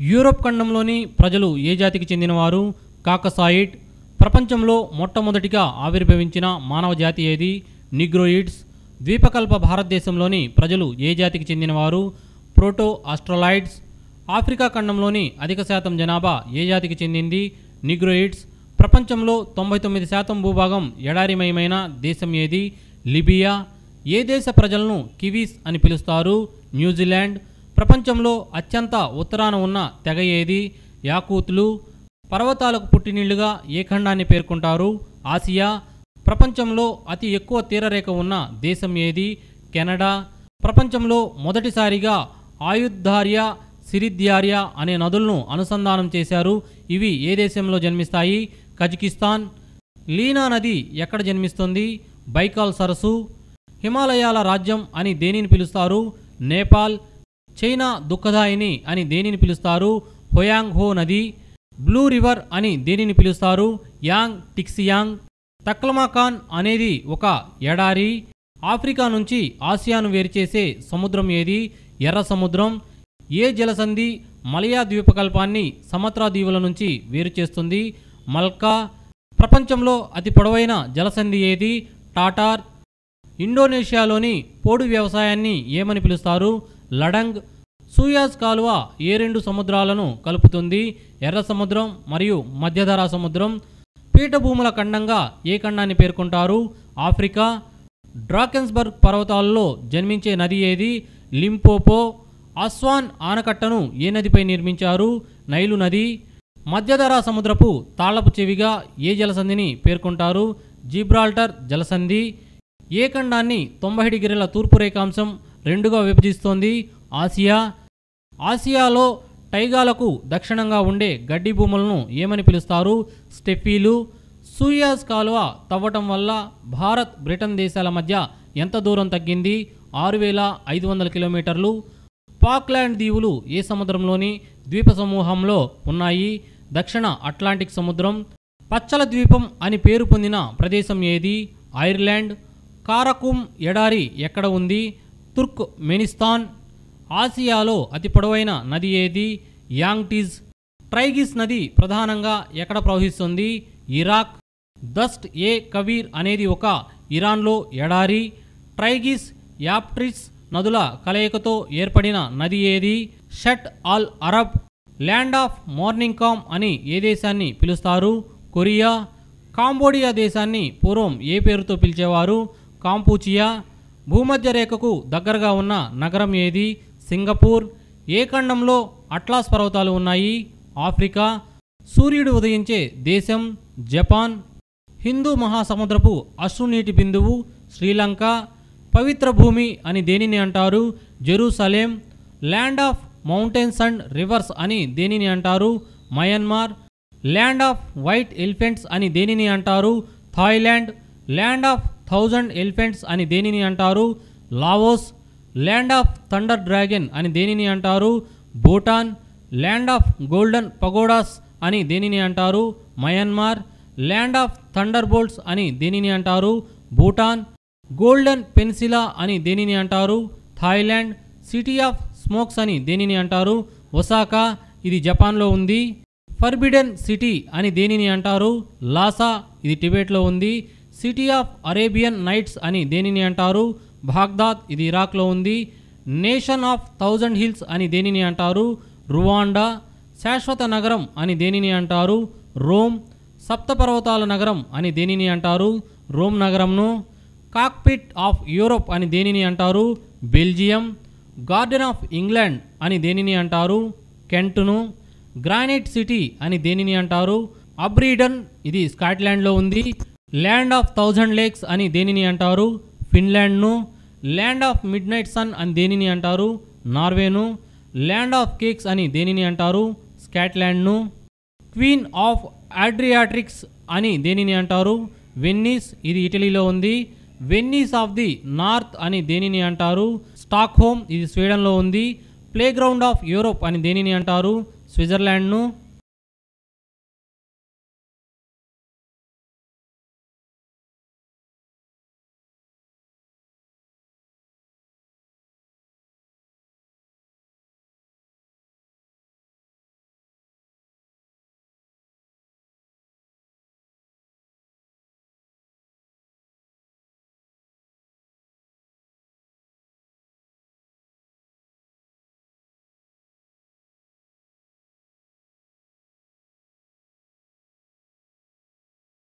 Europe ఖండంలోని ప్రజలు ఏ జాతికి చెందినవారు? కాకసాయిడ్ ప్రపంచంలో మొట్టమొదటిగా ఆవిర్భవించిన మానవ జాతి ఏది? నిగ్రోయిడ్స్. ద్వీపకల్ప భారతదేశంలోని ప్రజలు ఏ జాతికి చెందినవారు? ప్రోటో ఆస్ట్రలాయిడ్స్ ఆఫ్రికా ఖండంలోని అధిక శాతం జనాభా ఏ జాతికి చెందింది? నిగ్రోయిడ్స్. ప్రపంచంలో తొంభై తొమ్మిది శాతం భూభాగం ఎడారిమయమైన దేశం ఏది? లిబియా. ఏ దేశ ప్రజలను కివీస్ అని పిలుస్తారు? న్యూజిలాండ్. ప్రపంచంలో అత్యంత ఉత్తరాన ఉన్న తెగ ఏది? యాకూతులు. పర్వతాలకు పుట్టినీళ్ళుగా ఏ ఖండాన్ని పేర్కొంటారు? ఆసియా. ప్రపంచంలో అతి ఎక్కువ తీరరేఖ ఉన్న దేశం ఏది? కెనడా. ప్రపంచంలో మొదటిసారిగా ఆయుద్ధార్య సిరిద్యార్య అనే నదులను అనుసంధానం చేశారు. ఇవి ఏ దేశంలో జన్మిస్తాయి? కజకిస్తాన్. లీనా నది ఎక్కడ జన్మిస్తుంది? బైకాల్ సరస్సు. హిమాలయాల రాజ్యం అని దేనిని పిలుస్తారు? నేపాల్. చైనా దుఃఖదాయిని అని దేనిని పిలుస్తారు? హోయాంగ్ హో నది బ్లూ రివర్ అని దేనిని పిలుస్తారు? యాంగ్ టిక్సియాంగ్ తక్లమాకాన్ అనేది ఒక ఎడారి ఆఫ్రికా నుంచి ఆసియాను వేరుచేసే సముద్రం ఏది? ఎర్ర సముద్రం. ఏ జలసంధి మలయా ద్వీపకల్పాన్ని సమత్రా దీవుల నుంచి వేరు చేస్తుంది మల్కా. ప్రపంచంలో అతి పొడవైన జలసంధి ఏది? టాటార్. ఇండోనేషియాలోని పోడు వ్యవసాయాన్ని ఏమని పిలుస్తారు? లడంగ్ సూయాజ్ కాలువ ఏ రెండు సముద్రాలను కలుపుతుంది? ఎర్ర సముద్రం మరియు మధ్యధరా సముద్రం. పీఠభూముల ఖండంగా ఏ ఖండాన్ని పేర్కొంటారు? ఆఫ్రికా. డ్రాకెన్స్బర్గ్ పర్వతాల్లో జన్మించే నది ఏది? లింపోపో. అస్వాన్ ఆనకట్టను ఏ నదిపై నిర్మించారు? నైలు నది. మధ్యధరా సముద్రపు తాళపు చెవిగా ఏ జలసంధిని పేర్కొంటారు? జిబ్రాల్టర్ జలసంధి. ఏ ఖండాన్ని తొంభై డిగ్రీల తూర్పు రేఖాంశం రెండుగా విభజిస్తోంది ఆసియా. ఆసియాలో టైగాలకు దక్షిణంగా ఉండే గడ్డి భూములను ఏమని పిలుస్తారు? స్టెఫీలు. సూయాజ్ కాలువ తవ్వటం వల్ల భారత్ బ్రిటన్ దేశాల మధ్య ఎంత దూరం తగ్గింది? ఆరు వేల ఐదు వందల కిలోమీటర్లు. పాక్లాండ్ దీవులు ఏ సముద్రంలోని ద్వీప సమూహంలో ఉన్నాయి? దక్షిణ అట్లాంటిక్ సముద్రం. పచ్చల ద్వీపం అని పేరు పొందిన ప్రదేశం ఏది? ఐర్లాండ్. కారకుం ఎడారి ఎక్కడ ఉంది? తుర్క్ మెనిస్తాన్ ఆసియాలో అతి పొడవైన నది ఏది? యాంగ్టీజ్. ట్రైగిస్ నది ప్రధానంగా ఎక్కడ ప్రవహిస్తుంది? ఇరాక్. దస్ట్ ఏ కవీర్ అనేది ఒక ఇరాన్లో ఎడారి. ట్రైగిస్ యాప్ట్రిస్ నదుల కలయికతో ఏర్పడిన నది ఏది? Shatt al Arab. Land of morning calm అని ఏ దేశాన్ని పిలుస్తారు? కొరియా. కాంబోడియా దేశాన్ని పూర్వం ఏ పేరుతో పిలిచేవారు? కాంపూచియా. భూమధ్య రేఖకు దగ్గరగా ఉన్న నగరం ఏది? సింగపూర్. ఏ ఖండంలో అట్లాస్ పర్వతాలు ఉన్నాయి? ఆఫ్రికా. సూర్యుడు ఉదయించే దేశం జపాన్. హిందూ మహాసముద్రపు అశ్రునీటి బిందువు శ్రీలంక. పవిత్ర భూమి అని దేనిని అంటారు? Jerusalem. Land of mountains and rivers అని దేనిని అంటారు? Myanmar. Land of white elephants అని దేనిని అంటారు? Thailand. Land of thousand elephants అని దేనిని అంటారు? Laos land of thunder dragon అని దేనిని అంటారు? Bhutan land of golden pagodas అని దేనిని అంటారు? Myanmar land of thunder bolts అని దేనిని అంటారు? భూటాన్ గోల్డెన్ పెన్సిలా అని దేనిని అంటారు? థాయిలాండ్ సిటీ ఆఫ్ స్మోక్స్ అని దేనిని అంటారు? ఒసాకా ఇది జపాన్లో ఉంది. ఫర్బిడెన్ సిటీ అని దేనిని అంటారు? లాసా ఇది టిబెట్లో ఉంది. సిటీ ఆఫ్ అరేబియన్ నైట్స్ అని దేనిని అంటారు? బాగ్దాద్ ఇది ఇరాక్లో ఉంది. నేషన్ ఆఫ్ థౌజండ్ హిల్స్ అని దేనిని అంటారు? రువాండా. శాశ్వత నగరం అని దేనిని అంటారు? రోమ్. సప్తపర్వతాల నగరం అని దేనిని అంటారు? రోమ్ నగరంను. కాక్పిట్ ఆఫ్ యూరోప్ అని దేనిని అంటారు? బెల్జియం. గార్డెన్ ఆఫ్ ఇంగ్లాండ్ అని దేనిని అంటారు? కెంటును. గ్రానైట్ సిటీ అని దేనిని అంటారు? అబ్రీడన్. ఇది స్కాట్లాండ్లో ఉంది. ల్యాండ్ ఆఫ్ థౌజండ్ లేక్స్ అని దేనిని అంటారు? ఫిన్లాండ్ను. Land of midnight sun అని దేనిని అంటారు? నార్వేను. ల్యాండ్ ఆఫ్ కేక్స్ అని దేనిని అంటారు? స్కాట్లాండ్ను. క్వీన్ ఆఫ్ ఆడ్రియాట్రిక్స్ అని దేనిని అంటారు? వెన్నీస్ ఇది ఇటలీలో ఉంది. వెన్నీస్ ఆఫ్ ది నార్త్ అని దేనిని అంటారు? స్టాక్హోమ్ ఇది స్వీడన్లో ఉంది. ప్లేగ్రౌండ్ ఆఫ్ యూరోప్ అని దేనిని అంటారు? స్విట్జర్లాండ్ను.